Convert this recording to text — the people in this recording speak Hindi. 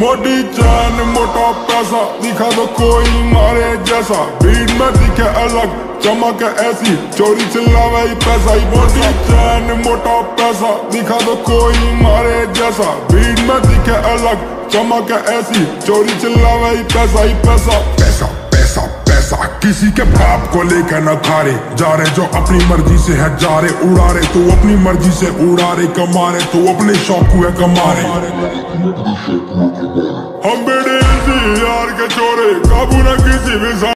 मोटी चैन मोटा पैसा, दिखा दो कोई मारे जैसा। भीड़ में दिखे अलग, चमक ऐसी, चोरी चिल्लावे पैसा ही। मोटी चैन मोटा पैसा, दिखा दो कोई मारे जैसा। भीड़ में दिखे अलग, चमक ऐसी, चोरी चिल्लावे पैसा ही पैसा। पैसा। किसी के पाप को लेकर न खारे। जा रहे जो अपनी मर्ज़ी से है, जा रहे उड़ा रहे तो अपनी मर्ज़ी से उड़ा रहे कमा रहे तो अपने शौक हुए कमा रहे हम बेड़े यार के चोरे। काबू न किसी भी